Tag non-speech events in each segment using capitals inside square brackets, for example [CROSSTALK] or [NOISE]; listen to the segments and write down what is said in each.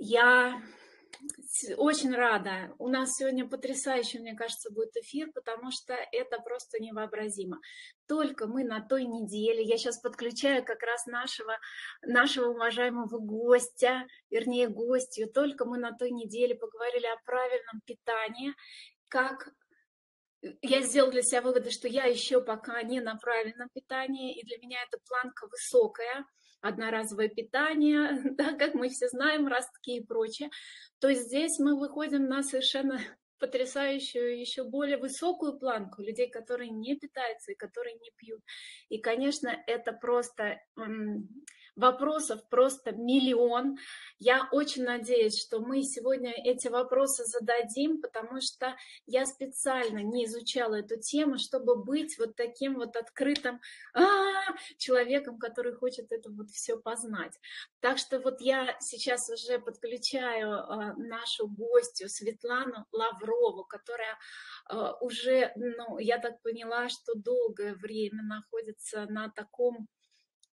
Я очень рада. У нас сегодня потрясающий, мне кажется, будет эфир, потому что это просто невообразимо. Только мы на той неделе, я сейчас подключаю как раз нашего, нашего уважаемого гостя, вернее гостью, только мы на той неделе поговорили о правильном питании, как я сделала для себя выводы, что я еще пока не на правильном питании, и для меня эта планка высокая, одноразовое питание, [LAUGHS] да, как мы все знаем, ростки и прочее, то здесь мы выходим на совершенно потрясающую, еще более высокую планку людей, которые не питаются и которые не пьют. И, конечно, это просто вопросов просто миллион. Я очень надеюсь, что мы сегодня эти вопросы зададим, потому что я специально не изучала эту тему, чтобы быть вот таким вот открытым а -а -а, человеком, который хочет это вот все познать. Так что вот я сейчас уже подключаю а, нашу гостью Светлану Лаврову, которая а, уже, ну, я так поняла, что долгое время находится на таком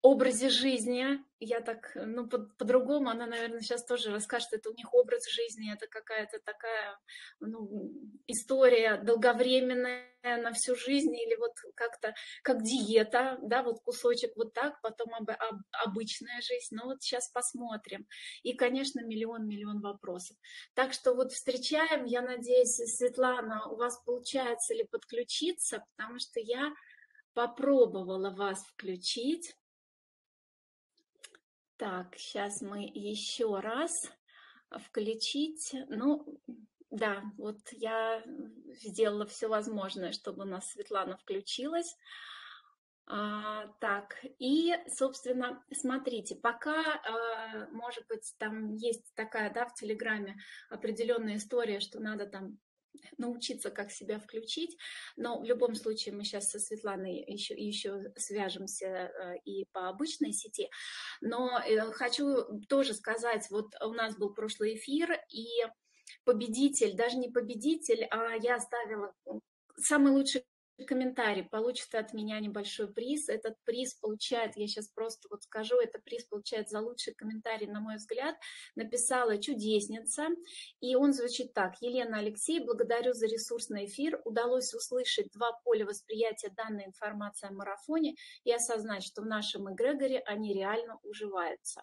образе жизни. Я так, ну, по-другому, по она, наверное, сейчас тоже расскажет, это у них образ жизни, это какая-то такая, ну, история долговременная на всю жизнь, или вот как-то, как диета, да, вот кусочек вот так, потом об, об, обычная жизнь. Ну, вот сейчас посмотрим. И, конечно, миллион-миллион вопросов. Так что вот встречаем, я надеюсь, Светлана, у вас получается ли подключиться, потому что я попробовала вас включить. Так, сейчас мы еще раз включить. Ну, да, вот я сделала все возможное, чтобы у нас Светлана включилась. А, так, и, собственно, смотрите, пока, а, может быть, там есть такая, да, в Телеграме определенная история, что надо там научиться, как себя включить. Но в любом случае мы сейчас со Светланой еще, еще свяжемся э, и по обычной сети. Но э, хочу тоже сказать, вот у нас был прошлый эфир, и победитель, даже не победитель, а я оставила самый лучший комментарий, получит от меня небольшой приз. Этот приз получает, я сейчас просто вот скажу, это приз получает за лучший комментарий, на мой взгляд, написала чудесница. И он звучит так. Елена Алексей, благодарю за ресурсный эфир. Удалось услышать два поля восприятия данной информации о марафоне и осознать, что в нашем эгрегоре они реально уживаются.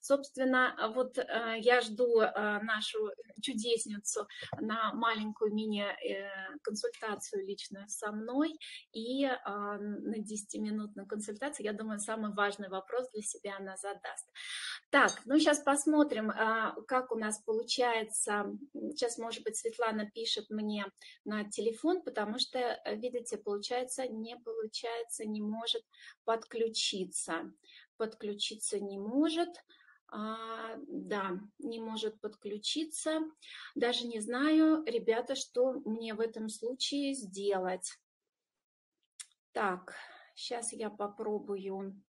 Собственно, вот э, я жду э, нашу чудесницу на маленькую мини-консультацию лично со мной и а, на 10-минутную консультацию, я думаю, самый важный вопрос для себя она задаст. Так, ну сейчас посмотрим, а, как у нас получается. Сейчас, может быть, Светлана пишет мне на телефон, потому что, э, видите, получается, не получается, не может подключиться. Подключиться не может а, да, не может подключиться. Даже не знаю, ребята, что мне в этом случае сделать. Так, сейчас я попробую.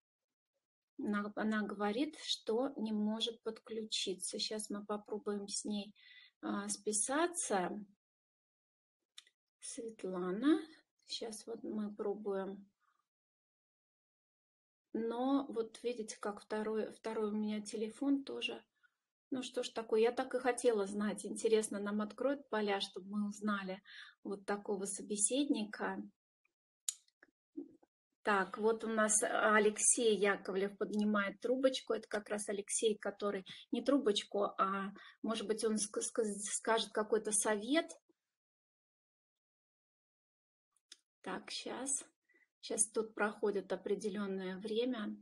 Она, она говорит, что не может подключиться. Сейчас мы попробуем с ней а, списаться. Светлана. Сейчас вот мы пробуем но вот видите, как второй, второй у меня телефон тоже. Ну что ж такое, я так и хотела знать. Интересно, нам откроют поля, чтобы мы узнали вот такого собеседника. Так, вот у нас Алексей Яковлев поднимает трубочку. Это как раз Алексей, который не трубочку, а может быть он скажет какой-то совет. Так, сейчас. Сейчас тут проходит определенное время,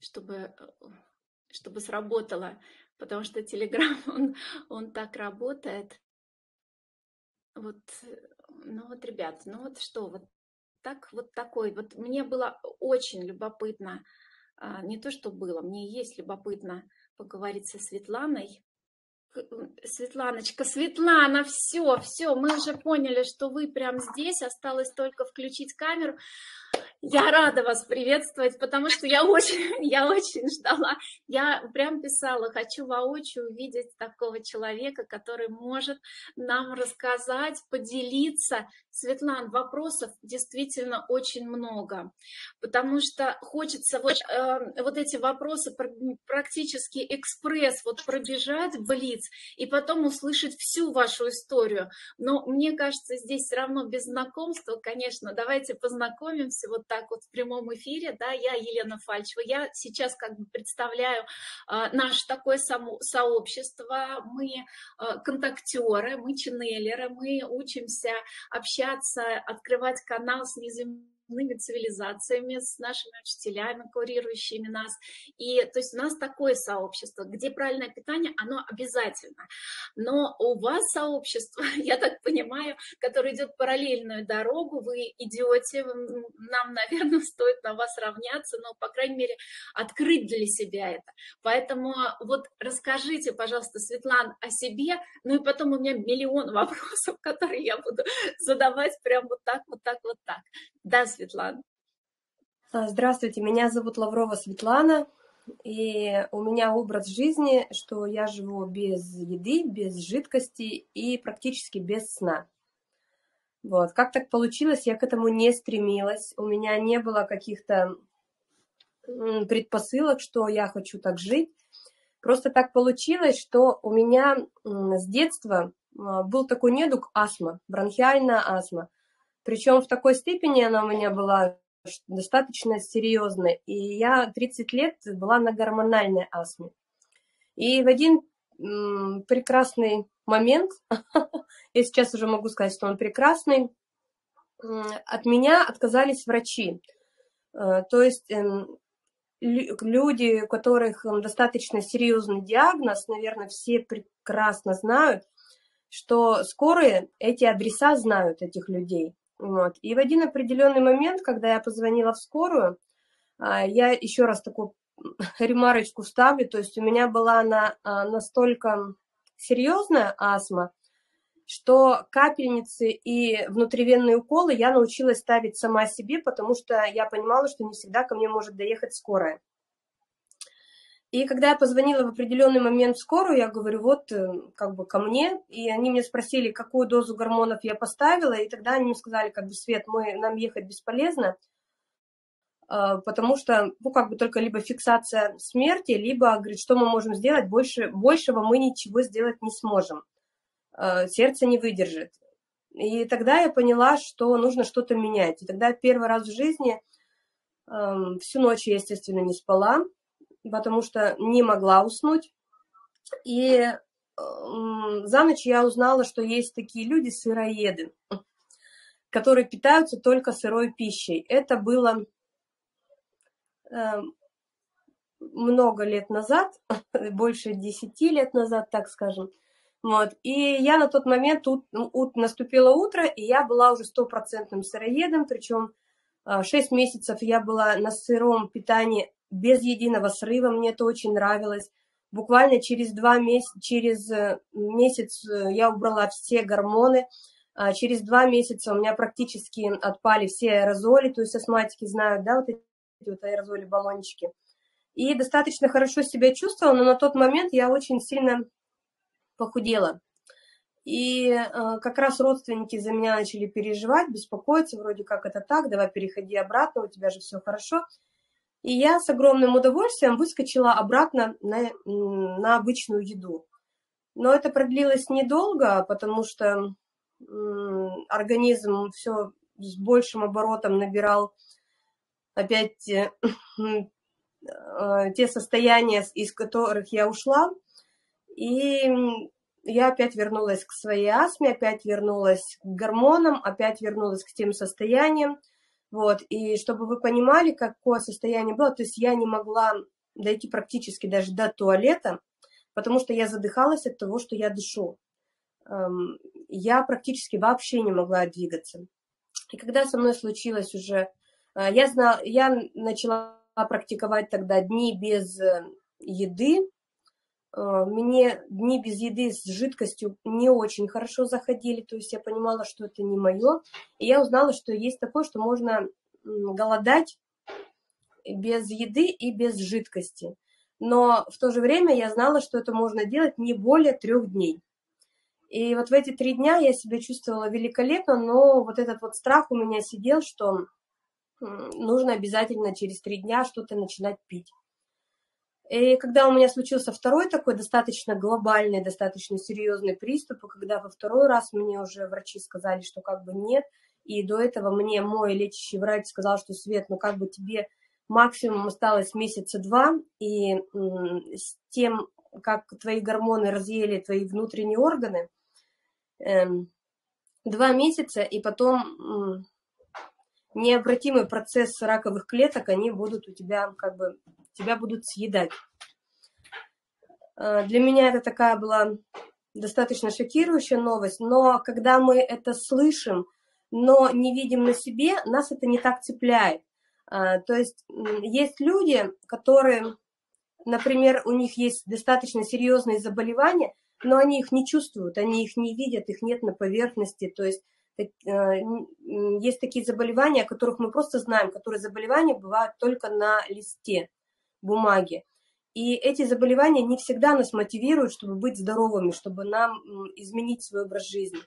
чтобы, э, чтобы сработало, потому что Telegram, [LAUGHS] он, он так работает. Вот, ну вот, ребят, ну вот что, вот так, вот такой, вот мне было очень любопытно, а, не то, что было, мне есть любопытно поговорить со Светланой, Светланочка, Светлана, все, все, мы уже поняли, что вы прямо здесь, осталось только включить камеру. Я рада вас приветствовать, потому что я очень, [LAUGHS] я очень ждала. Я прям писала, хочу воочию увидеть такого человека, который может нам рассказать, поделиться. Светлан, вопросов действительно очень много, потому что хочется вот, э, вот эти вопросы практически экспресс вот пробежать, блиц, и потом услышать всю вашу историю. Но мне кажется, здесь все равно без знакомства, конечно, давайте познакомимся вот так вот в прямом эфире, да, я Елена Фальчева, я сейчас как бы представляю э, наше такое само, сообщество, мы э, контактеры, мы ченнелеры, мы учимся общаться, открывать канал с неземными иными цивилизациями, с нашими учителями, курирующими нас. И то есть у нас такое сообщество, где правильное питание, оно обязательно. Но у вас сообщество, [LAUGHS] я так понимаю, которое идет параллельную дорогу, вы идете, нам, наверное, [LAUGHS] стоит на вас равняться, но, по крайней мере, открыть для себя это. Поэтому вот расскажите, пожалуйста, Светлан, о себе, ну и потом у меня миллион [LAUGHS] вопросов, которые я буду задавать прям вот так, вот так, вот так. Да, Светлана. А, здравствуйте, меня зовут Лаврова Светлана, и у меня образ жизни, что я живу без еды, без жидкости и практически без сна. Вот. Как так получилось, я к этому не стремилась. У меня не было каких-то предпосылок, что я хочу так жить. Просто так получилось, что у меня с детства а, был такой недуг астма, бронхиальная астма. Причем в такой степени она у меня была достаточно серьезная. И я 30 лет была на гормональной астме. И в один прекрасный момент, [LAUGHS] я сейчас уже могу сказать, что он прекрасный, от меня отказались врачи. Э, то есть эм, люди, у которых достаточно серьезный диагноз, наверное, все прекрасно знают, что скорые эти адреса знают этих людей. Вот. И в один определенный момент, когда я позвонила в скорую, а, я еще раз такую [LAUGHS] ремарочку ставлю, то есть у меня была она настолько серьезная астма, что капельницы и внутривенные уколы я научилась ставить сама себе, потому что я понимала, что не всегда ко мне может доехать скорая. И когда я позвонила в определенный момент в скорую, я говорю, вот э, как бы ко мне, и они мне спросили, какую дозу гормонов я поставила, и тогда они мне сказали, как бы, Свет, мы, нам ехать бесполезно, а, потому что, ну, как бы только либо фиксация смерти, либо, говорит, что мы можем сделать, больше, большего мы ничего сделать не сможем, а, сердце не выдержит. И тогда я поняла, что нужно что-то менять. И тогда первый раз в жизни всю ночь я, естественно, не спала, потому что не могла уснуть. И за ночь я узнала, что есть такие люди, сыроеды, которые питаются только сырой пищей. Это было эм, много лет назад, [LAUGHS] больше десяти лет назад, так скажем. Вот. И я на тот момент, тут, наступило утро, и я была уже стопроцентным сыроедом, причем 6 э, месяцев я была на сыром питании без единого срыва, мне это очень нравилось. Буквально через два месяца, через э, месяц э, я убрала все гормоны, а через два месяца у меня практически отпали все аэрозоли, то есть астматики знают, да, вот эти вот аэрозоли, баллончики. И достаточно хорошо себя чувствовала, но на тот момент я очень сильно похудела. И э, как раз родственники за меня начали переживать, беспокоиться, вроде как это так, давай переходи обратно, у тебя же все хорошо. И я с огромным удовольствием выскочила обратно на, на обычную еду. Но это продлилось недолго, потому что организм все с большим оборотом набирал опять э, э, те состояния, из которых я ушла. И я опять вернулась к своей астме, опять вернулась к гормонам, опять вернулась к тем состояниям, вот, и чтобы вы понимали, какое состояние было, то есть я не могла дойти практически даже до туалета, потому что я задыхалась от того, что я дышу. Эм, я практически вообще не могла двигаться. И когда со мной случилось уже, э, я, знала, я начала практиковать тогда дни без э, еды, мне дни без еды с жидкостью не очень хорошо заходили, то есть я понимала, что это не мое. И я узнала, что есть такое, что можно голодать без еды и без жидкости. Но в то же время я знала, что это можно делать не более трех дней. И вот в эти три дня я себя чувствовала великолепно, но вот этот вот страх у меня сидел, что нужно обязательно через три дня что-то начинать пить. И когда у меня случился второй такой достаточно глобальный, достаточно серьезный приступ, и когда во второй раз мне уже врачи сказали, что как бы нет, и до этого мне мой лечащий врач сказал, что Свет, ну как бы тебе максимум осталось месяца два, и с тем, как твои гормоны разъели твои внутренние органы, эм, два месяца, и потом необратимый процесс раковых клеток, они будут у тебя, как бы, тебя будут съедать. Э, для меня это такая была достаточно шокирующая новость, но когда мы это слышим, но не видим на себе, нас это не так цепляет. Э, то есть есть люди, которые, например, у них есть достаточно серьезные заболевания, но они их не чувствуют, они их не видят, их нет на поверхности. То есть есть такие заболевания, о которых мы просто знаем, которые заболевания бывают только на листе бумаги. И эти заболевания не всегда нас мотивируют, чтобы быть здоровыми, чтобы нам изменить свой образ жизни.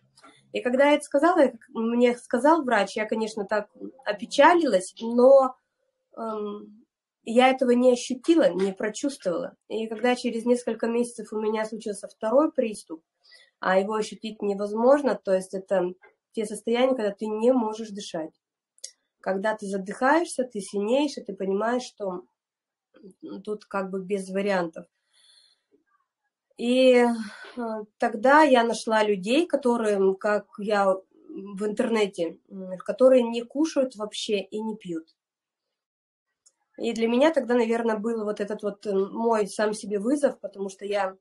И когда я это сказала, мне сказал врач, я, конечно, так опечалилась, но эм, я этого не ощутила, не прочувствовала. И когда через несколько месяцев у меня случился второй приступ, а его ощутить невозможно, то есть это те состояния, когда ты не можешь дышать. Когда ты задыхаешься, ты синеешь, и ты понимаешь, что тут как бы без вариантов. И э, тогда я нашла людей, которые, как я в интернете, которые не кушают вообще и не пьют. И для меня тогда, наверное, был вот этот вот э, мой сам себе вызов, потому что я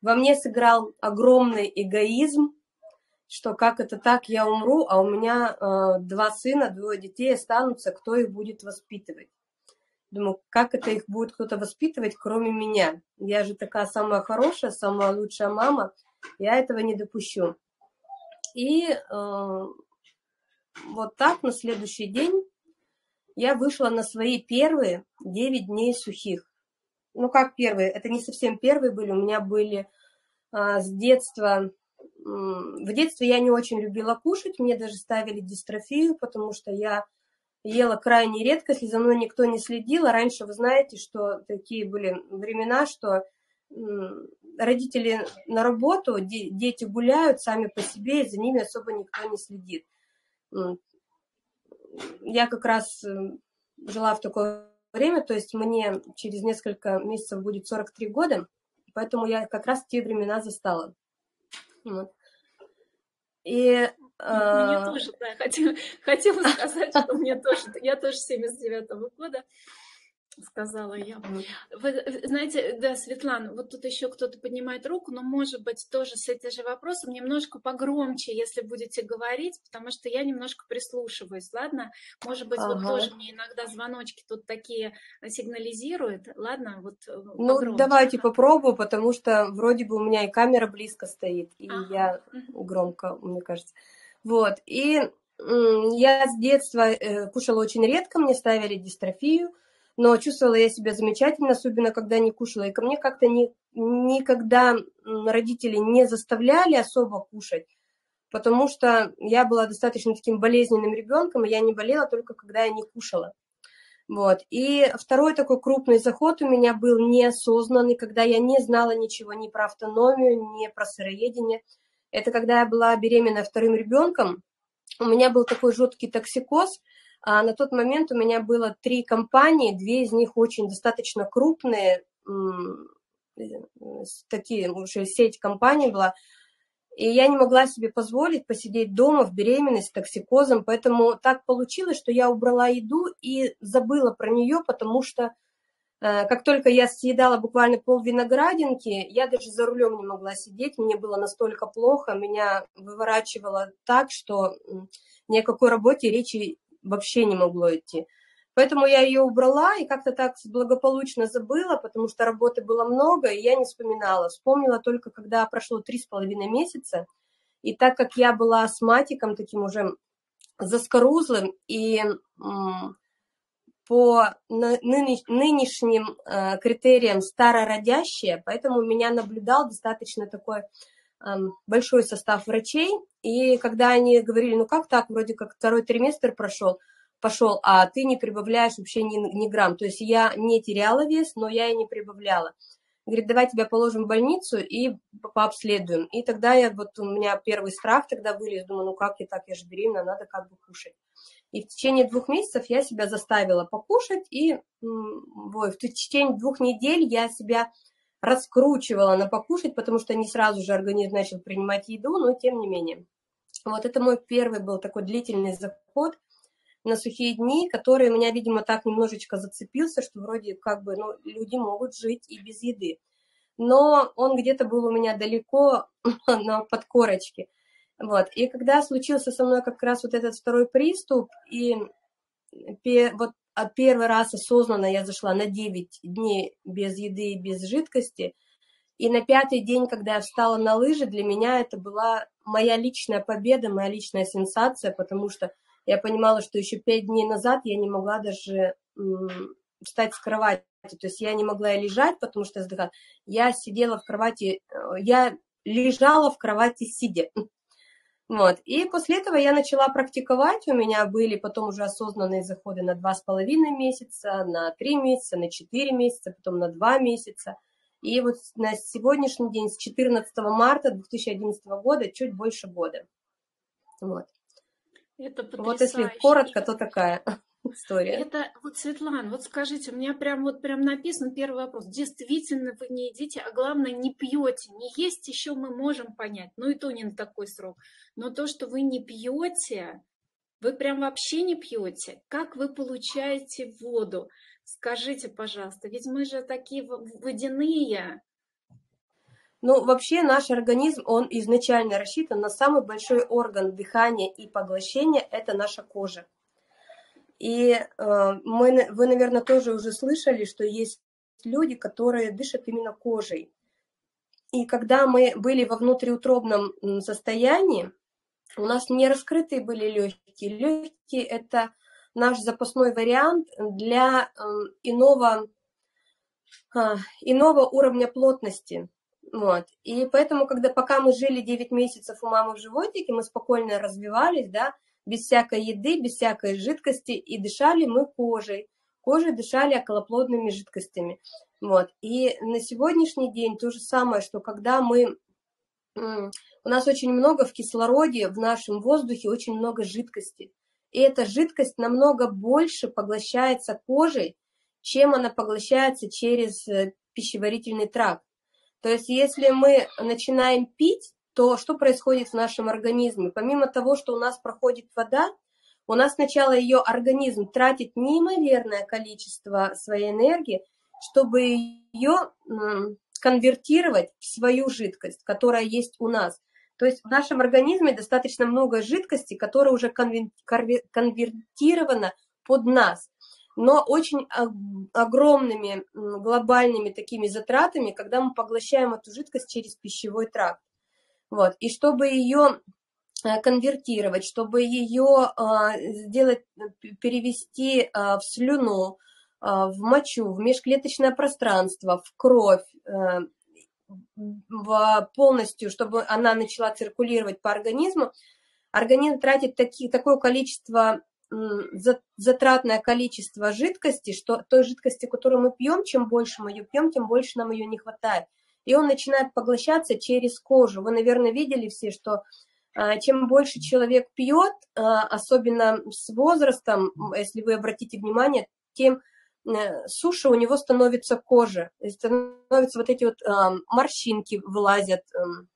во мне сыграл огромный эгоизм, что как это так, я умру, а у меня э, два сына, двое детей останутся, кто их будет воспитывать? Думаю, как это их будет кто-то воспитывать, кроме меня? Я же такая самая хорошая, самая лучшая мама, я этого не допущу. И э, вот так на следующий день я вышла на свои первые 9 дней сухих. Ну, как первые? Это не совсем первые были. У меня были э, с детства в детстве я не очень любила кушать, мне даже ставили дистрофию, потому что я ела крайне редко, если за мной никто не следил. А раньше вы знаете, что такие были времена, что родители на работу, дети гуляют сами по себе, и за ними особо никто не следит. Я как раз жила в такое время, то есть мне через несколько месяцев будет 43 года, поэтому я как раз те времена застала. Вот. И мне э... тоже, да, хотела, [LAUGHS] хотела сказать, что мне тоже, я тоже 79-го года, сказала я. Вы знаете, да, Светлана, вот тут еще кто-то поднимает руку, но, может быть, тоже с этим же вопросом немножко погромче, если будете говорить, потому что я немножко прислушиваюсь, ладно? Может быть, ага. вот тоже мне иногда звоночки тут такие сигнализируют, ладно? Вот э, ну, давайте попробую, потому что вроде бы у меня и камера близко стоит, и ага. я громко, мне кажется. Вот, и я с детства э, кушала очень редко, мне ставили дистрофию, но чувствовала я себя замечательно, особенно когда не кушала. И ко мне как-то ни, никогда родители не заставляли особо кушать, потому что я была достаточно таким болезненным ребенком, и я не болела только когда я не кушала. Вот. И второй такой крупный заход у меня был неосознанный, когда я не знала ничего ни про автономию, ни про сыроедение. Это когда я была беременна вторым ребенком. У меня был такой жуткий токсикоз, а на тот момент у меня было три компании, две из них очень достаточно крупные, такие уже сеть компаний была, и я не могла себе позволить посидеть дома в беременность с токсикозом, поэтому так получилось, что я убрала еду и забыла про нее, потому что э, как только я съедала буквально пол виноградинки, я даже за рулем не могла сидеть, мне было настолько плохо, меня выворачивало так, что ни о какой работе речи вообще не могло идти. Поэтому я ее убрала и как-то так благополучно забыла, потому что работы было много, и я не вспоминала. Вспомнила только, когда прошло три с половиной месяца, и так как я была астматиком, таким уже заскорузлым и по нынешним э, критериям старородящее, поэтому меня наблюдал достаточно такой большой состав врачей, и когда они говорили, ну как так, вроде как второй триместр прошел, пошел, а ты не прибавляешь вообще ни, ни грамм, то есть я не теряла вес, но я и не прибавляла. Говорит, давай тебя положим в больницу и пообследуем. И тогда я, вот у меня первый страх тогда вылез, думаю, ну как я так, я же беременна, надо как бы кушать. И в течение двух месяцев я себя заставила покушать, и ой, в течение двух недель я себя раскручивала на покушать, потому что не сразу же организм начал принимать еду, но тем не менее. Вот это мой первый был такой длительный заход – на сухие дни, который меня, видимо, так немножечко зацепился, что вроде как бы, ну, люди могут жить и без еды. Но он где-то был у меня далеко [LAUGHS] на подкорочке. Вот. И когда случился со мной как раз вот этот второй приступ, и вот а первый раз осознанно я зашла на 9 дней без еды и без жидкости, и на пятый день, когда я встала на лыжи, для меня это была моя личная победа, моя личная сенсация, потому что я понимала, что еще пять дней назад я не могла даже встать с кровати. То есть я не могла лежать, потому что я Я сидела в кровати, э, я лежала в кровати сидя. Вот. И после этого я начала практиковать. У меня были потом уже осознанные заходы на два с половиной месяца, на три месяца, на четыре месяца, потом на два месяца. И вот на сегодняшний день, с 14 марта 2011 года, чуть больше года. Вот. Это Вот если коротко, то такая история. Это вот, Светлана, вот скажите, у меня прям вот прям написан первый вопрос. Действительно вы не едите, а главное не пьете. Не есть еще мы можем понять, ну и то не на такой срок. Но то, что вы не пьете, вы прям вообще не пьете. Как вы получаете воду? Скажите, пожалуйста, ведь мы же такие водяные. Ну, вообще наш организм, он изначально рассчитан на самый большой орган дыхания и поглощения, это наша кожа. И э, мы, вы, наверное, тоже уже слышали, что есть люди, которые дышат именно кожей. И когда мы были во внутриутробном состоянии, у нас не раскрытые были легкие. Легкие – это наш запасной вариант для э, иного, э, иного уровня плотности. Вот. И поэтому, когда пока мы жили 9 месяцев у мамы в животике, мы спокойно развивались, да, без всякой еды, без всякой жидкости, и дышали мы кожей. Кожей дышали околоплодными жидкостями. Вот. И на сегодняшний день то же самое, что когда мы... У нас очень много в кислороде, в нашем воздухе очень много жидкости. И эта жидкость намного больше поглощается кожей, чем она поглощается через э, пищеварительный тракт. То есть если мы начинаем пить, то что происходит в нашем организме? Помимо того, что у нас проходит вода, у нас сначала ее организм тратит неимоверное количество своей энергии, чтобы ее конвертировать в свою жидкость, которая есть у нас. То есть в нашем организме достаточно много жидкости, которая уже конвертирована под нас но очень огромными глобальными такими затратами, когда мы поглощаем эту жидкость через пищевой тракт. Вот. И чтобы ее э, конвертировать, чтобы ее а, сделать, перевести а, в слюну, в мочу, в межклеточное пространство, в кровь, э, в полностью, чтобы она начала циркулировать по организму, организм тратит таки, такое количество затратное количество жидкости, что той жидкости, которую мы пьем, чем больше мы ее пьем, тем больше нам ее не хватает. И он начинает поглощаться через кожу. Вы, наверное, видели все, что а, чем больше человек пьет, а, особенно с возрастом, если вы обратите внимание, тем э, суше у него становится кожа, становятся вот эти вот морщинки вылазят, эм,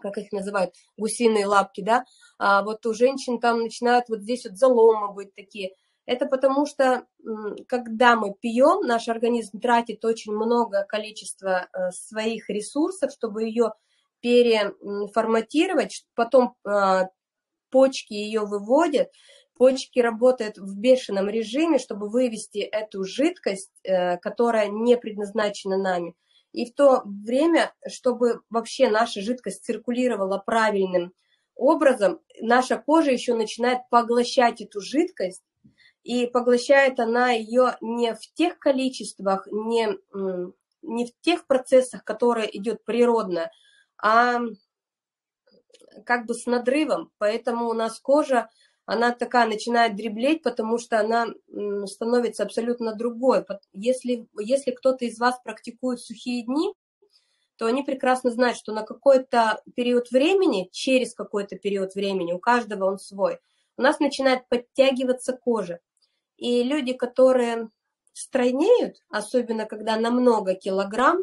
как их называют, гусиные лапки, да, а вот у женщин там начинают вот здесь вот заломы быть такие. Это потому что, когда мы пьем, наш организм тратит очень много количества э, своих ресурсов, чтобы ее переформатировать, потом а, почки ее выводят, почки работают в бешеном режиме, чтобы вывести эту жидкость, э, которая не предназначена нами. И в то время, чтобы вообще наша жидкость циркулировала правильным образом наша кожа еще начинает поглощать эту жидкость, и поглощает она ее не в тех количествах, не, не в тех процессах, которые идет природно, а как бы с надрывом. Поэтому у нас кожа, она такая начинает дреблеть, потому что она становится абсолютно другой. Если, если кто-то из вас практикует сухие дни, то они прекрасно знают, что на какой-то период времени, через какой-то период времени, у каждого он свой, у нас начинает подтягиваться кожа. И люди, которые стройнеют, особенно когда на много килограмм,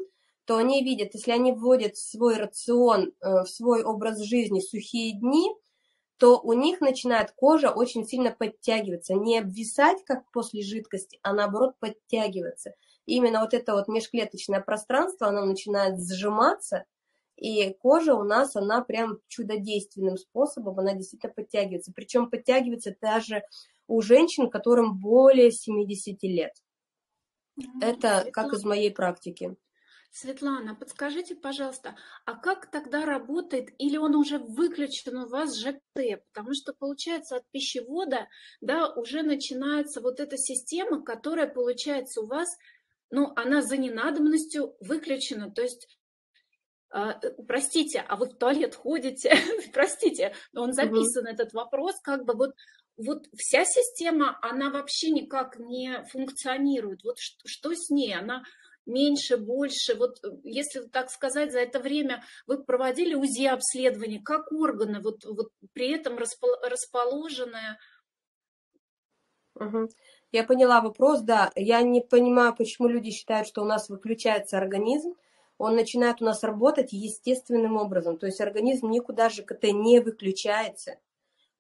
то они видят, если они вводят в свой рацион, э, в свой образ жизни сухие дни, то у них начинает кожа очень сильно подтягиваться, не обвисать, как после жидкости, а наоборот подтягиваться. Именно вот это вот межклеточное пространство, оно начинает сжиматься, и кожа у нас, она прям чудодейственным способом, она действительно подтягивается. Причем подтягивается даже у женщин, которым более 70 лет. Это как из моей практики. Светлана, подскажите, пожалуйста, а как тогда работает, или он уже выключен у вас ЖКТ? Потому что, получается, от пищевода, да, уже начинается вот эта система, которая, получается, у вас, ну, она за ненадобностью выключена. То есть а, э, простите, а вы в туалет ходите? [LAUGHS] простите, но он записан, угу. этот вопрос, как бы вот, вот вся система, она вообще никак не функционирует. Вот что, что с ней? Она меньше, больше. Вот э, если так сказать, за это время вы проводили УЗИ-обследование, как органы вот, вот при этом расположены? Угу. Я поняла вопрос, да. Я не понимаю, почему люди считают, что у нас выключается организм. Он начинает у нас работать естественным образом. То есть организм никуда ЖКТ не выключается.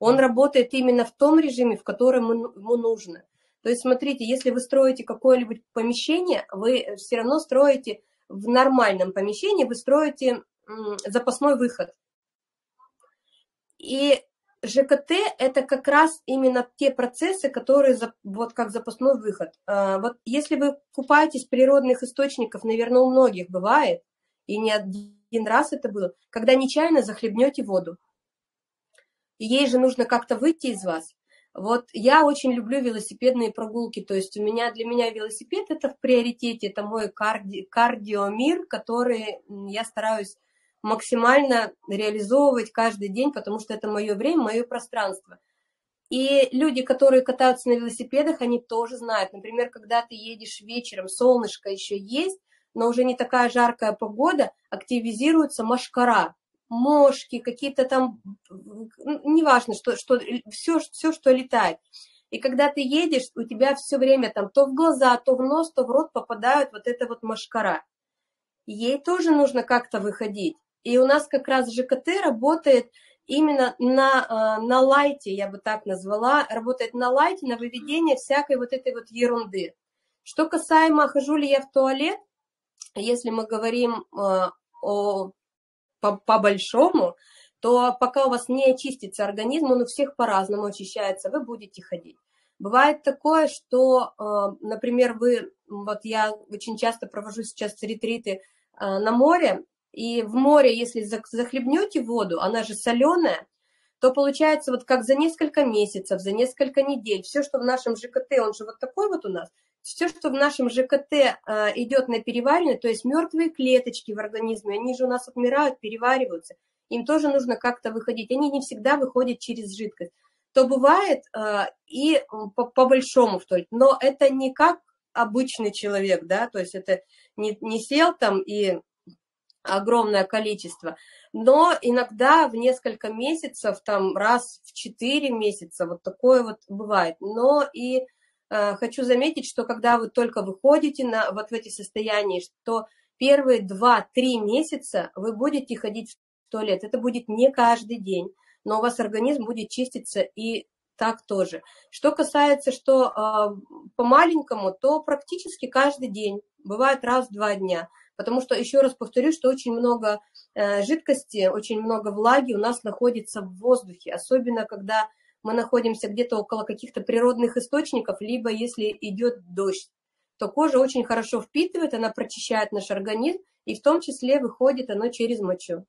Он работает именно в том режиме, в котором ему нужно. То есть, смотрите, если вы строите какое-либо помещение, вы все равно строите в нормальном помещении, вы строите запасной выход. И ЖКТ – это как раз именно те процессы, которые вот как запасной выход. А, вот если вы купаетесь природных источниках, наверное, у многих бывает, и не один раз это было, когда нечаянно захлебнете воду. И ей же нужно как-то выйти из вас. Вот я очень люблю велосипедные прогулки, то есть у меня для меня велосипед это в приоритете, это мой карди, кардиомир, который я стараюсь максимально реализовывать каждый день, потому что это мое время, мое пространство. И люди, которые катаются на велосипедах, они тоже знают. Например, когда ты едешь вечером, солнышко еще есть, но уже не такая жаркая погода, активизируется машкара мошки, какие-то там, неважно, что, что, все, все, что летает. И когда ты едешь, у тебя все время там то в глаза, то в нос, то в рот попадают вот эта вот машкара. Ей тоже нужно как-то выходить. И у нас как раз ЖКТ работает именно на, э, на лайте, я бы так назвала, работает на лайте, на выведение всякой вот этой вот ерунды. Что касаемо, хожу ли я в туалет, если мы говорим э, о по-большому, то пока у вас не очистится организм, он у всех по-разному очищается, вы будете ходить. Бывает такое, что, э, например, вы, вот я очень часто провожу сейчас ретриты э, на море, и в море, если захлебнете воду, она же соленая, то получается вот как за несколько месяцев, за несколько недель, все, что в нашем ЖКТ, он же вот такой вот у нас, все, что в нашем ЖКТ э, идет на переваривание, то есть мертвые клеточки в организме, они же у нас отмирают, перевариваются, им тоже нужно как-то выходить. Они не всегда выходят через жидкость. То бывает э, и по, по большому, то есть, но это не как обычный человек, да, то есть это не, не сел там и огромное количество, но иногда в несколько месяцев, там раз в четыре месяца, вот такое вот бывает. Но и Э, хочу заметить, что когда вы только выходите на, вот в эти состояния, что первые 2-3 месяца вы будете ходить в туалет. Это будет не каждый день, но у вас организм будет чиститься и так тоже. Что касается, что э, по-маленькому, то практически каждый день, бывает раз в два дня. Потому что, еще раз повторю, что очень много э, жидкости, очень много влаги у нас находится в воздухе, особенно когда мы находимся где-то около каких-то природных источников, либо если идет дождь, то кожа очень хорошо впитывает, она прочищает наш организм, и в том числе выходит оно через мочу.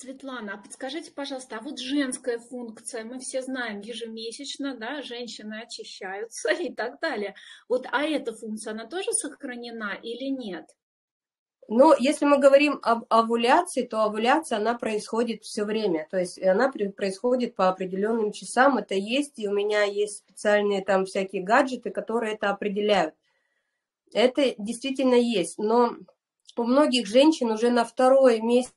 Светлана, а подскажите, пожалуйста, а вот женская функция, мы все знаем, ежемесячно, да, женщины очищаются и так далее. Вот, а эта функция, она тоже сохранена или нет? Но если мы говорим об овуляции, то овуляция, она происходит все время. То есть она происходит по определенным часам. Это есть, и у меня есть специальные там всякие гаджеты, которые это определяют. Это действительно есть. Но у многих женщин уже на второй месяц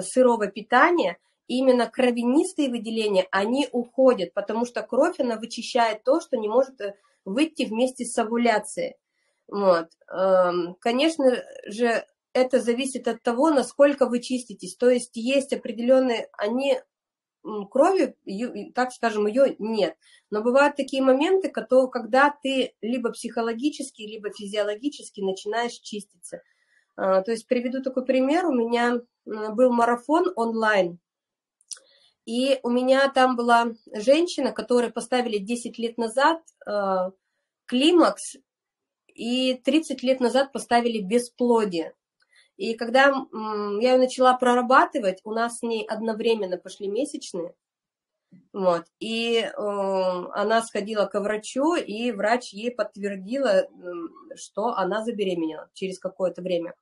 сырого питания именно кровянистые выделения, они уходят, потому что кровь, она вычищает то, что не может э, выйти вместе с овуляцией. Вот. Эм, конечно же, это зависит от того, насколько вы чиститесь. То есть есть определенные, они крови, так скажем, ее нет. Но бывают такие моменты, когда ты либо психологически, либо физиологически начинаешь чиститься. А, то есть приведу такой пример. У меня был марафон онлайн, и у меня там была женщина, которой поставили 10 лет назад э, климакс и 30 лет назад поставили бесплодие. И когда я ее начала прорабатывать, у нас с ней одновременно пошли месячные. Вот. И э, она сходила к врачу, и врач ей подтвердила, что она забеременела через какое-то время.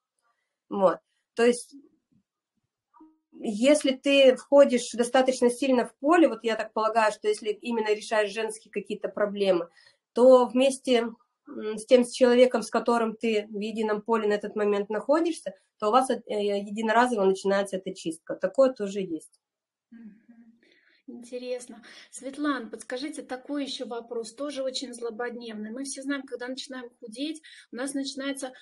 Вот. То есть, если ты входишь достаточно сильно в поле, вот я так полагаю, что если именно решаешь женские какие-то проблемы, то вместе с тем с человеком, с которым ты в едином поле на этот момент находишься, то у вас э, единоразово начинается эта чистка. Такое тоже есть. Интересно. Светлана, подскажите такой еще вопрос, тоже очень злободневный. Мы все знаем, когда начинаем худеть, у нас начинается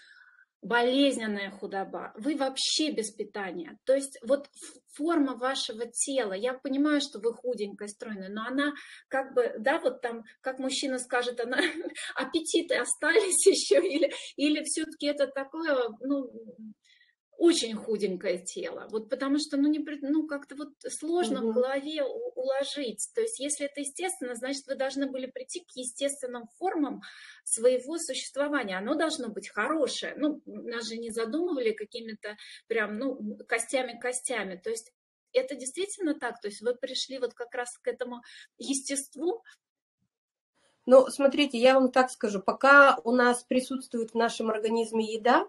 болезненная худоба, вы вообще без питания. То есть вот форма вашего тела, я понимаю, что вы худенькая, стройная, но она как бы, да, вот там, как мужчина скажет, она [LAUGHS] аппетиты остались [LAUGHS] еще, или, или все-таки это такое, ну, очень худенькое тело, вот потому что, ну, не, ну как-то вот сложно угу. в голове уложить. То есть, если это естественно, значит, вы должны были прийти к естественным формам своего существования. Оно должно быть хорошее. Ну, нас же не задумывали какими-то прям, ну, костями-костями. То есть, это действительно так? То есть, вы пришли вот как раз к этому естеству, ну, смотрите, я вам так скажу, пока у нас присутствует в нашем организме еда,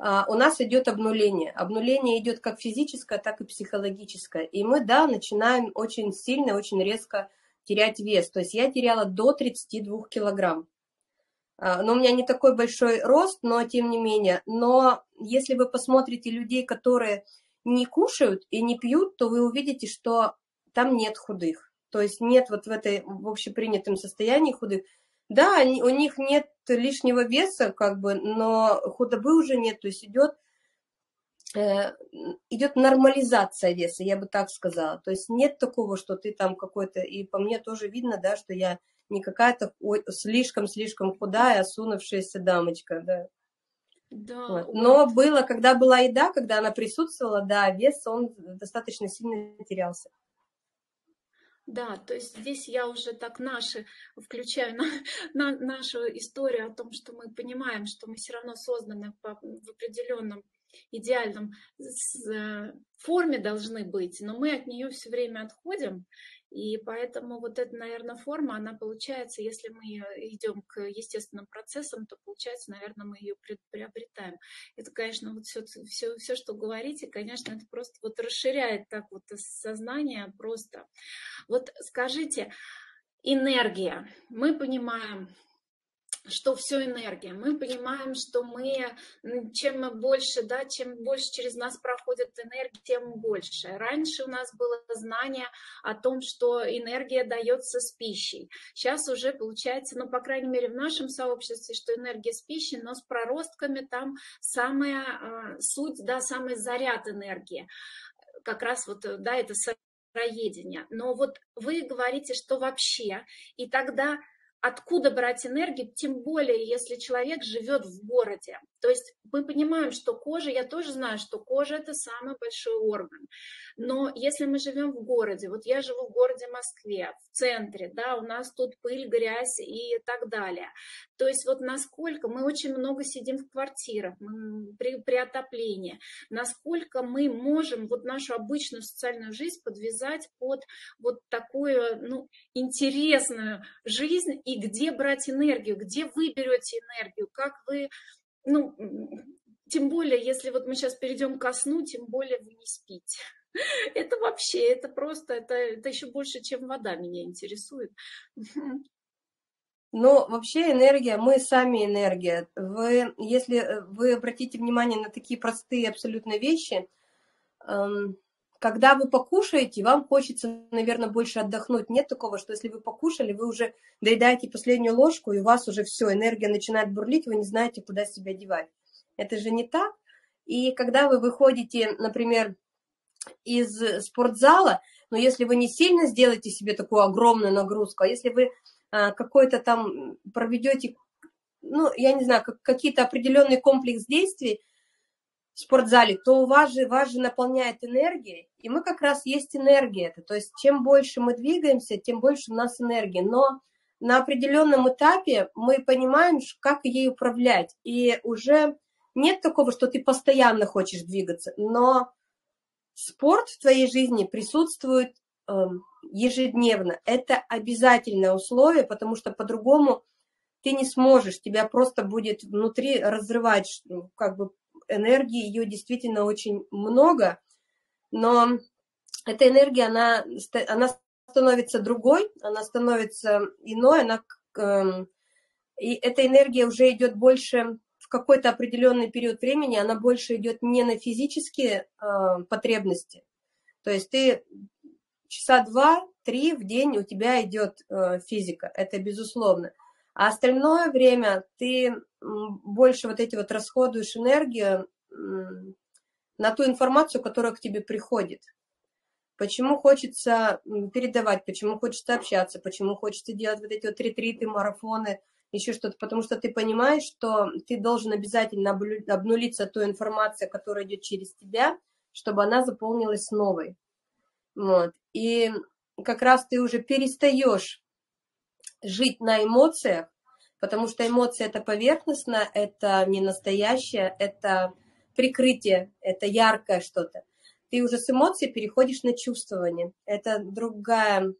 у нас идет обнуление. Обнуление идет как физическое, так и психологическое. И мы, да, начинаем очень сильно, очень резко терять вес. То есть я теряла до 32 килограмм. А, но у меня не такой большой рост, но тем не менее. Но если вы посмотрите людей, которые не кушают и не пьют, то вы увидите, что там нет худых. То есть нет вот в этой в общепринятом состоянии худых. Да, они, у них нет лишнего веса, как бы, но худобы уже нет, то есть идет э, идет нормализация веса, я бы так сказала. То есть нет такого, что ты там какой-то, и по мне тоже видно, да, что я не какая-то слишком-слишком худая, осунувшаяся дамочка, да. Да. Вот. Но было, когда была еда, когда она присутствовала, да, вес, он достаточно сильно терялся. Да, то есть здесь я уже так наши включаю на, [LAUGHS] на нашу историю о том, что мы понимаем, что мы все равно созданы по, в определенном идеальном э, форме должны быть, но мы от нее все время отходим, и поэтому вот эта, наверное, форма, она получается, если мы идем к естественным процессам, то получается, наверное, мы ее приобретаем. Это, конечно, вот все, все, все, что говорите, конечно, это просто вот расширяет так вот сознание просто. Вот скажите, энергия. Мы понимаем, что все энергия. Мы понимаем, что мы, чем мы больше, да, чем больше через нас проходит энергия, тем больше. Раньше у нас было знание о том, что энергия дается с пищей. Сейчас уже получается, ну, по крайней мере, в нашем сообществе, что энергия с пищей, но с проростками там самая э, суть, да, самый заряд энергии. Как раз вот, да, это сыроедение. Но вот вы говорите, что вообще, и тогда откуда брать энергию, тем более, если человек живет в городе. То есть мы понимаем, что кожа, я тоже знаю, что кожа это самый большой орган. Но если мы живем в городе, вот я живу в городе Москве, в центре, да, у нас тут пыль, грязь и так далее. То есть вот насколько мы очень много сидим в квартирах при, при отоплении, насколько мы можем вот нашу обычную социальную жизнь подвязать под вот такую, ну, интересную жизнь и где брать энергию, где вы берете энергию, как вы, ну, тем более, если вот мы сейчас перейдем ко сну, тем более вы не спите. [LAUGHS] Это вообще, это просто, это, это еще больше, чем вода меня интересует. Но вообще энергия, мы сами энергия. Вы, если э, вы обратите внимание на такие простые абсолютно вещи, эм, когда вы покушаете, вам хочется, наверное, больше отдохнуть. Нет такого, что если вы покушали, вы уже доедаете последнюю ложку, и у вас уже все, энергия начинает бурлить, вы не знаете, куда себя девать. Это же не так. И когда вы выходите, например, из спортзала, но если вы не сильно сделаете себе такую огромную нагрузку, а если вы а, какой-то там проведете, ну, я не знаю, какие-то определенный комплекс действий спортзале, то у вас же, вас же наполняет энергией, и мы как раз есть энергия это, то есть чем больше мы двигаемся, тем больше у нас энергии, но на определенном этапе мы понимаем, как ей управлять, и уже нет такого, что ты постоянно хочешь двигаться, но спорт в твоей жизни присутствует эм, ежедневно. Это обязательное условие, потому что по-другому ты не сможешь, тебя просто будет внутри разрывать, ну, как бы энергии, ее действительно очень много, но эта энергия, она, она становится другой, она становится иной, она, эм, и эта энергия уже идет больше в какой-то определенный период времени, она больше идет не на физические э, потребности, то есть ты часа два-три в день у тебя идет э, физика, это безусловно. А остальное время ты больше вот эти вот расходуешь энергию на ту информацию, которая к тебе приходит. Почему хочется передавать, почему хочется общаться, почему хочется делать вот эти вот ретриты, марафоны, еще что-то, потому что ты понимаешь, что ты должен обязательно обнулиться той информацией, которая идет через тебя, чтобы она заполнилась новой. Вот. И как раз ты уже перестаешь жить на эмоциях, потому что эмоции это поверхностно, это не настоящее, это прикрытие, это яркое что-то. Ты уже с эмоций переходишь на чувствование. Это другая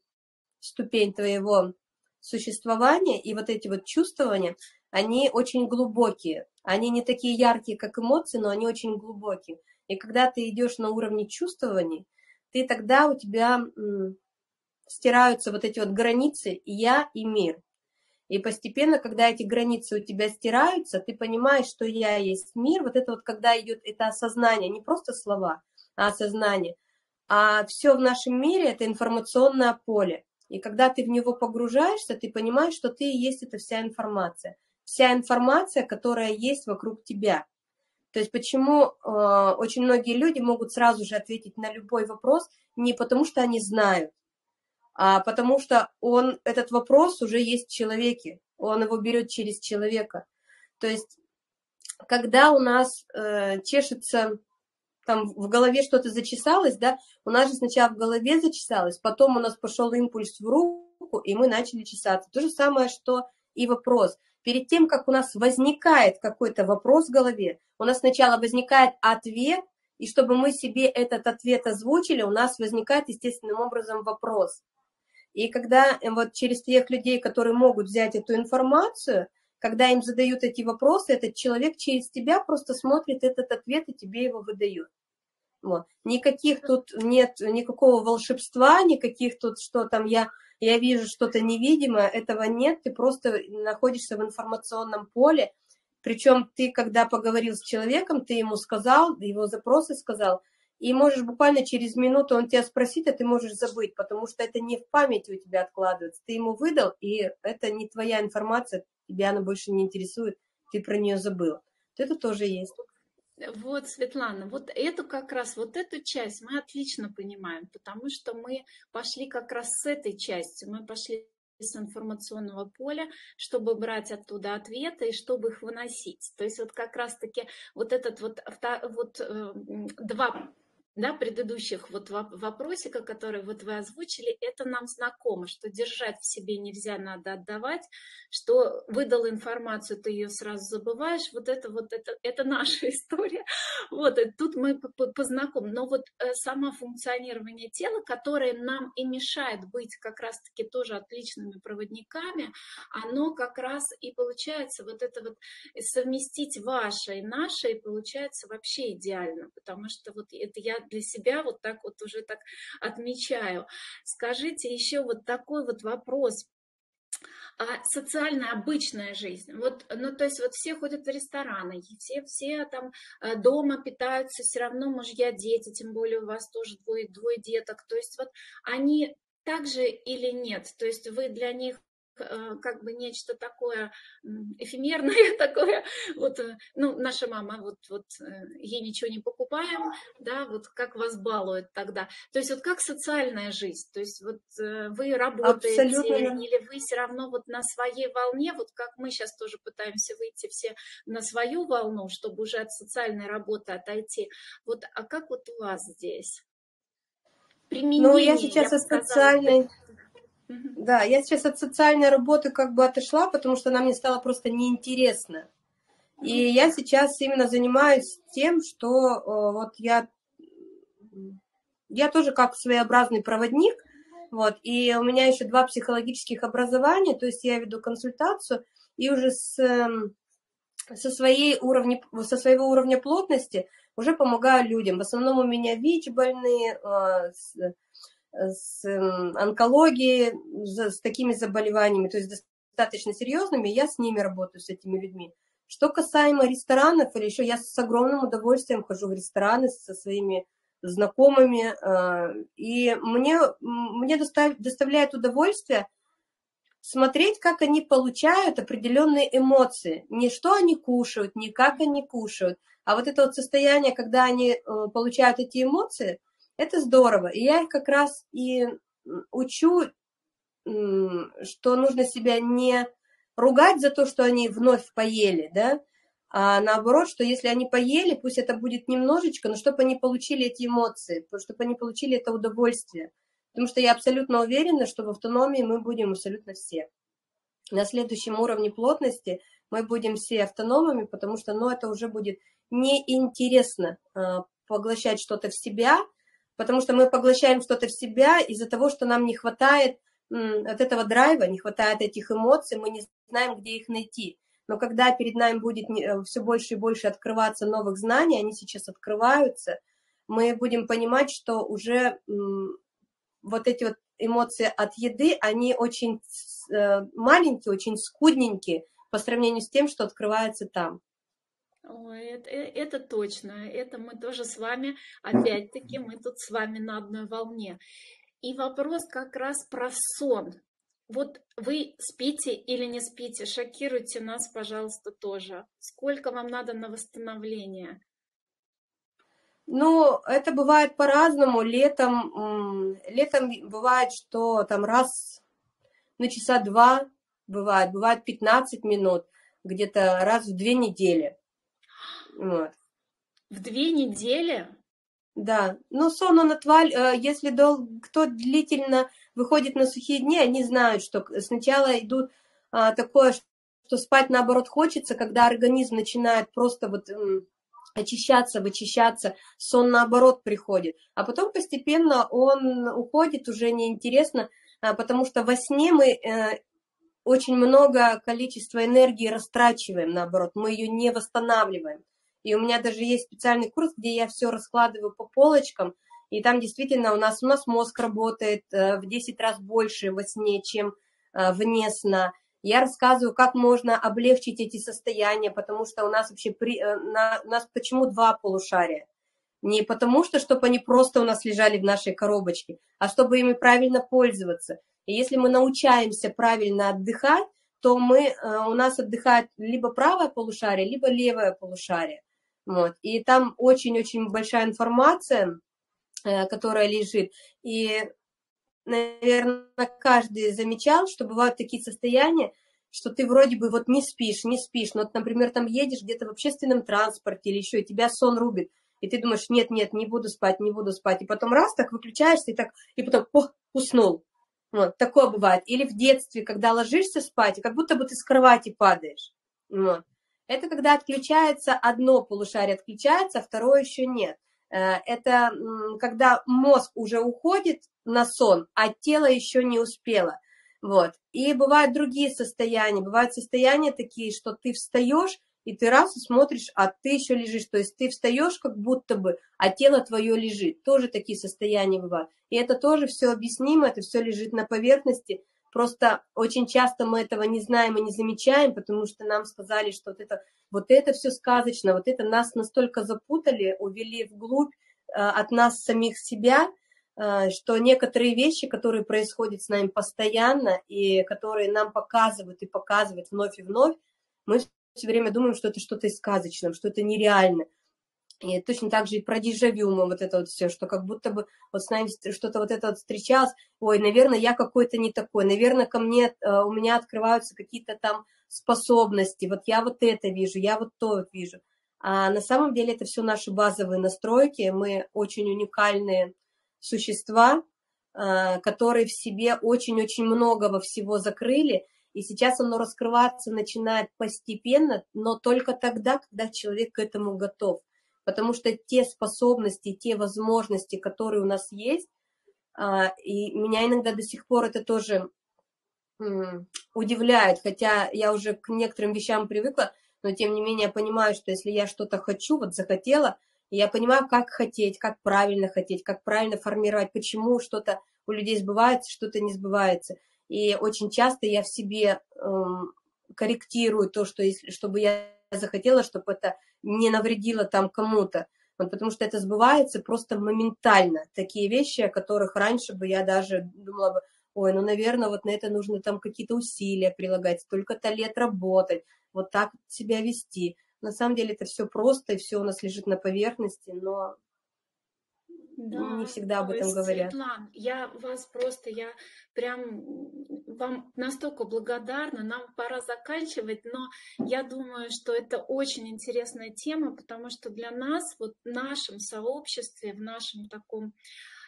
ступень твоего существования, и вот эти вот чувствования, они очень глубокие. Они не такие яркие, как эмоции, но они очень глубокие. И когда ты идешь на уровне чувствований, ты тогда у тебя стираются вот эти вот границы «я» и «мир». И постепенно, когда эти границы у тебя стираются, ты понимаешь, что я есть мир. Вот это вот, когда идет это осознание, не просто слова, а осознание. А все в нашем мире – это информационное поле. И когда ты в него погружаешься, ты понимаешь, что ты и есть эта вся информация. Вся информация, которая есть вокруг тебя. То есть почему э, очень многие люди могут сразу же ответить на любой вопрос не потому, что они знают, а потому что он, этот вопрос уже есть в человеке, он его берет через человека. То есть когда у нас э, чешется, там в голове что-то зачесалось, да, у нас же сначала в голове зачесалось, потом у нас пошел импульс в руку, и мы начали чесаться. То же самое, что и вопрос – перед тем, как у нас возникает какой-то вопрос в голове, у нас сначала возникает ответ, и чтобы мы себе этот ответ озвучили, у нас возникает естественным образом вопрос. И когда э, вот через тех людей, которые могут взять эту информацию, когда им задают эти вопросы, этот человек через тебя просто смотрит этот ответ и тебе его выдает. Вот. Никаких тут нет никакого волшебства, никаких тут, что там я я вижу что-то невидимое, этого нет, ты просто находишься в информационном поле, причем ты, когда поговорил с человеком, ты ему сказал, его запросы сказал, и можешь буквально через минуту он тебя спросит, а ты можешь забыть, потому что это не в памяти у тебя откладывается. Ты ему выдал, и это не твоя информация, тебя она больше не интересует, ты про нее забыл. Это тоже есть. Вот, Светлана, вот эту как раз, вот эту часть мы отлично понимаем, потому что мы пошли как раз с этой частью, мы пошли из информационного поля, чтобы брать оттуда ответы и чтобы их выносить. То есть вот как раз-таки вот этот вот, вот э, два да, предыдущих вот вопросика, которые вот вы озвучили, это нам знакомо, что держать в себе нельзя, надо отдавать, что выдал информацию, ты ее сразу забываешь, вот это вот, это, это наша [LAUGHS] история, вот, и тут мы познакомы, но вот э, само функционирование тела, которое нам и мешает быть как раз-таки тоже отличными проводниками, оно как раз и получается вот это вот совместить ваше и наше, и получается вообще идеально, потому что вот это я для себя вот так вот уже так отмечаю. Скажите еще вот такой вот вопрос а социальная обычная жизнь. Вот, ну, то есть вот все ходят в рестораны, все, все там э, дома питаются, все равно мужья, дети, тем более у вас тоже двое, двое деток. То есть вот они также или нет? То есть вы для них как бы нечто такое эфемерное, [LAUGHS] такое, вот, э, ну, наша мама, вот, вот, э, ей ничего не покупаем, да, вот как вас балуют тогда. То есть вот как социальная жизнь, то есть вот вы работаете Абсолютно. или вы все равно вот на своей волне, вот как мы сейчас тоже пытаемся выйти все на свою волну, чтобы уже от социальной работы отойти. Вот, а как вот у вас здесь? Применение, ну, я сейчас я от социальной... Да, я сейчас от социальной работы как бы отошла, потому что она мне стала просто неинтересна. И я сейчас именно занимаюсь тем, что вот я, я тоже как своеобразный проводник, вот, и у меня еще два психологических образования, то есть я веду консультацию, и уже с, эм, со, своей уровня, со своего уровня плотности уже помогаю людям. В основном у меня ВИЧ больные, а, с онкологией, с такими заболеваниями, то есть достаточно серьезными, я с ними работаю, с этими людьми. Что касаемо ресторанов или еще, я с огромным удовольствием хожу в рестораны со своими знакомыми, э, и мне, мне доставляет удовольствие смотреть, как они получают определенные эмоции. Не что они кушают, не как они кушают, а вот это вот состояние, когда они э, получают эти эмоции – это здорово. И я их как раз и учу, что нужно себя не ругать за то, что они вновь поели, да, а наоборот, что если они поели, пусть это будет немножечко, но чтобы они получили эти эмоции, чтобы они получили это удовольствие. Потому что я абсолютно уверена, что в автономии мы будем абсолютно все. На следующем уровне плотности мы будем все автономами, потому что ну, это уже будет неинтересно э, поглощать что-то в себя, потому что мы поглощаем что-то в себя из-за того, что нам не хватает от этого драйва, не хватает этих эмоций, мы не знаем, где их найти. Но когда перед нами будет э, все больше и больше открываться новых знаний, они сейчас открываются, мы будем понимать, что уже вот эти вот эмоции от еды, они очень э, маленькие, очень скудненькие по сравнению с тем, что открывается там. Ой, это, э, это точно, это мы тоже с вами, опять-таки, мы тут с вами на одной волне. И вопрос как раз про сон. Вот вы спите или не спите, шокируйте нас, пожалуйста, тоже. Сколько вам надо на восстановление? Ну, это бывает по-разному. Летом, летом бывает, что там раз на часа два бывает, бывает 15 минут, где-то раз в две недели. Вот. В две недели? Да, но сон он отваль, э, если дол... кто длительно выходит на сухие дни, они знают, что сначала идут а, такое, что спать наоборот хочется, когда организм начинает просто вот очищаться, вычищаться, сон наоборот приходит. А потом постепенно он уходит, уже неинтересно, а, потому что во сне мы э, очень много количества энергии растрачиваем, наоборот, мы ее не восстанавливаем. И у меня даже есть специальный курс, где я все раскладываю по полочкам, и там действительно у нас, у нас мозг работает э, в 10 раз больше во сне, чем э, вне сна. Я рассказываю, как можно облегчить эти состояния, потому что у нас вообще при, э, на, у нас почему два полушария? Не потому что, чтобы они просто у нас лежали в нашей коробочке, а чтобы ими правильно пользоваться. И если мы научаемся правильно отдыхать, то мы, у нас отдыхает либо правое полушарие, либо левое полушарие. Вот. И там очень-очень большая информация, э, которая лежит. И наверное, каждый замечал, что бывают такие состояния, что ты вроде бы вот не спишь, не спишь, но, вот, например, там едешь где-то в общественном транспорте или еще, и тебя сон рубит, и ты думаешь, нет, нет, не буду спать, не буду спать, и потом раз так выключаешься, и так, и потом, о, уснул. Вот, такое бывает. Или в детстве, когда ложишься спать, и как будто бы ты с кровати падаешь. Вот. Это когда отключается одно полушарие, отключается, а второе еще нет. Э, это когда мозг уже уходит на сон, а тело еще не успело. Вот. И бывают другие состояния. Бывают состояния такие, что ты встаешь, и ты раз и смотришь, а ты еще лежишь. То есть ты встаешь как будто бы, а тело твое лежит. Тоже такие состояния бывают. И это тоже все объяснимо, это все лежит на поверхности. Просто очень часто мы этого не знаем и не замечаем, потому что нам сказали, что вот это, вот это все сказочно, вот это нас настолько запутали, увели вглубь э, от нас самих себя, э, что некоторые вещи, которые происходят с нами постоянно и которые нам показывают и показывают вновь и вновь, мы все время думаем, что это что-то из сказочного, что это нереально. И точно так же и про дежавю мы вот это вот все, что как будто бы вот с нами что-то вот это вот встречалось, ой, наверное, я какой-то не такой, наверное, ко мне, э, у меня открываются какие-то там способности, вот я вот это вижу, я вот то вот вижу. А на самом деле это все наши базовые настройки, мы очень уникальные существа, э, которые в себе очень-очень многого всего закрыли, и сейчас оно раскрываться начинает постепенно, но только тогда, когда человек к этому готов потому что те способности, те возможности, которые у нас есть, а, и меня иногда до сих пор это тоже удивляет, хотя я уже к некоторым вещам привыкла, но тем не менее я понимаю, что если я что-то хочу, вот захотела, я понимаю, как хотеть, как правильно хотеть, как правильно формировать, почему что-то у людей сбывается, что-то не сбывается. И очень часто я в себе эм, корректирую то, что если, чтобы я захотела, чтобы это не навредило там кому-то. Вот, потому что это сбывается просто моментально. Такие вещи, о которых раньше бы я даже думала бы, ой, ну, наверное, вот на это нужно там какие-то усилия прилагать, столько-то лет работать, вот так себя вести. На самом деле это все просто, и все у нас лежит на поверхности, но да, не всегда об этом говорят. Светлан, я вас просто, я прям вам настолько благодарна. Нам пора заканчивать, но я думаю, что это очень интересная тема, потому что для нас, вот в нашем сообществе, в нашем таком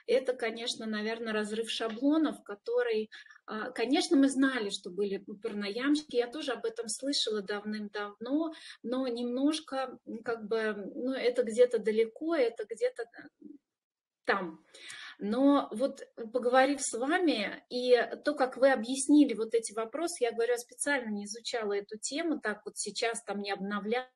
это, конечно, наверное, разрыв шаблонов, который, а, конечно, мы знали, что были парноямщики, я тоже об этом слышала давным-давно, но немножко, как бы, ну, это где-то далеко, это где-то там. Но вот поговорив с вами, и то, как вы объяснили вот эти вопросы, я говорю, я специально не изучала эту тему, так вот сейчас там не обновляла,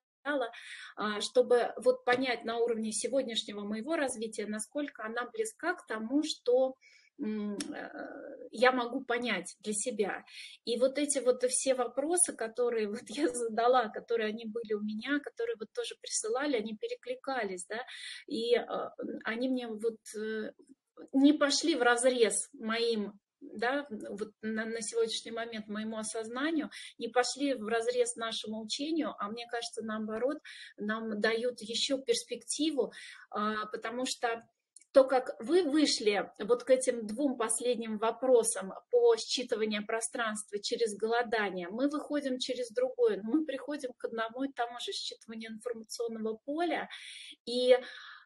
а, чтобы вот понять на уровне сегодняшнего моего развития, насколько она близка к тому, что Э, я могу понять для себя. И вот эти вот все вопросы, которые [LAUGHS] вот я задала, которые они были у меня, которые вот тоже присылали, они перекликались, да, и э, они мне вот э, не пошли в разрез моим да, вот на, на сегодняшний момент моему осознанию, не пошли в разрез нашему учению, а мне кажется, наоборот, нам дают еще перспективу, а, потому что то, как вы вышли вот к этим двум последним вопросам по считыванию пространства через голодание, мы выходим через другое, но мы приходим к одному и тому же считыванию информационного поля, и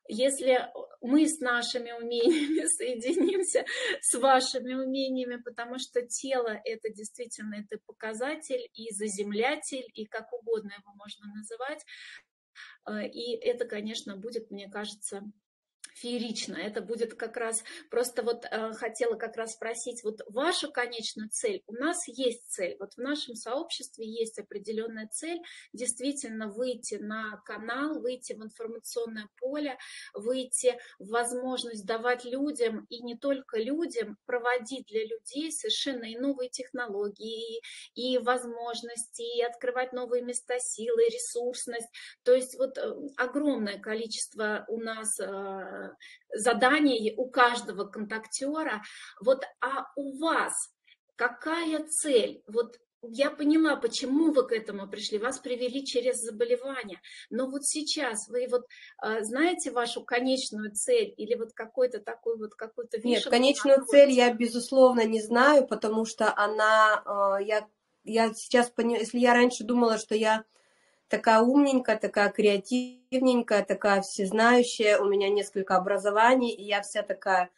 если мы с нашими умениями [LAUGHS] соединимся с вашими умениями, потому что тело это действительно это показатель и заземлятель, и как угодно его можно называть, э, и это, конечно, будет, мне кажется, феерично. Это будет как раз, просто вот э, хотела как раз спросить, вот вашу конечную цель, у нас есть цель, вот в нашем сообществе есть определенная цель, действительно выйти на канал, выйти в информационное поле, выйти в возможность давать людям, и не только людям, проводить для людей совершенно и новые технологии, и возможности, и открывать новые места силы, ресурсность. То есть вот э, огромное количество у нас э, заданий у каждого контактера. Вот, а у вас какая цель? Вот я поняла, почему вы к этому пришли. Вас привели через заболевание. Но вот сейчас вы вот э, знаете вашу конечную цель или вот какой-то такой вот какой-то Нет, конечную цель я безусловно не знаю, потому что она, э, я, я сейчас поняла, если я раньше думала, что я такая умненькая, такая креативненькая, такая всезнающая, у меня несколько образований, и я вся такая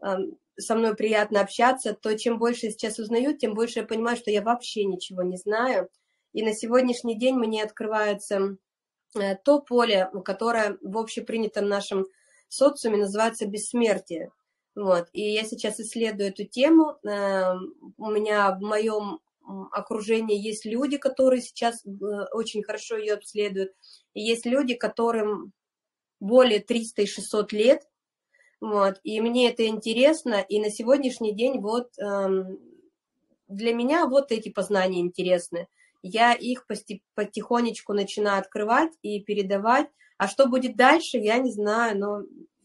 эм, со мной приятно общаться, то чем больше я сейчас узнаю, тем больше я понимаю, что я вообще ничего не знаю. И на сегодняшний день мне открывается э, то поле, которое в общепринятом нашем социуме называется бессмертие. Вот. И я сейчас исследую эту тему. Эм, у меня в моем окружении есть люди, которые сейчас э, очень хорошо ее обследуют. И есть люди, которым более 300 и 600 лет, вот, и мне это интересно, и на сегодняшний день вот эм, для меня вот эти познания интересны. Я их потихонечку начинаю открывать и передавать. А что будет дальше, я не знаю, но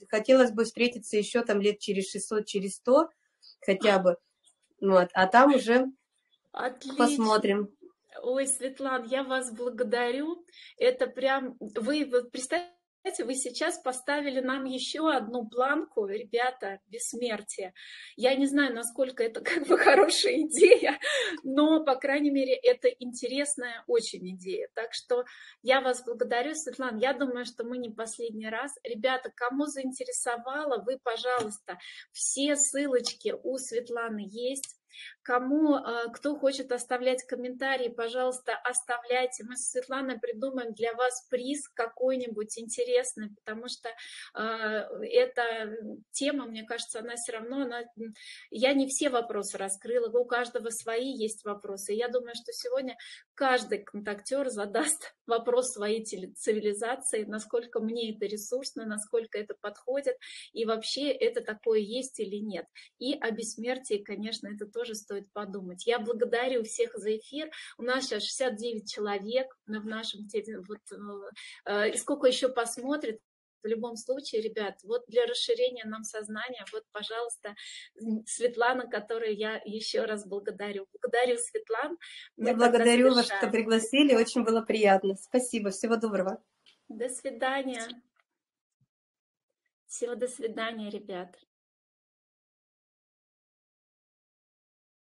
хотелось бы встретиться еще там лет через 600, через 100 хотя бы. Вот, а там уже Отлично. посмотрим. Ой, Светлана, я вас благодарю. Это прям, вы вот представьте, вы сейчас поставили нам еще одну планку, ребята, бессмертие. Я не знаю, насколько это [LAUGHS] как бы хорошая идея, но, по крайней мере, это интересная очень идея. Так что я вас благодарю, Светлана. Я думаю, что мы не последний раз. Ребята, кому заинтересовало, вы, пожалуйста, все ссылочки у Светланы есть. Кому, э, кто хочет оставлять комментарии, пожалуйста, оставляйте. Мы с Светланой придумаем для вас приз какой-нибудь интересный, потому что э, эта тема, мне кажется, она все равно, она... я не все вопросы раскрыла, у каждого свои есть вопросы. Я думаю, что сегодня каждый контактер задаст [LAUGHS] вопрос своей цивилизации, насколько мне это ресурсно, насколько это подходит, и вообще это такое есть или нет. И о бессмертии, конечно, это тоже стоит стоит подумать. Я благодарю всех за эфир. У нас сейчас 69 человек в нашем... Вот, э, и сколько еще посмотрит, в любом случае, ребят, вот для расширения нам сознания, вот, пожалуйста, Светлана, которую я еще раз благодарю. Благодарю, Светлан. Я благодарю вас, что пригласили, очень было приятно. Спасибо, всего доброго. До свидания. Всего до свидания, ребят.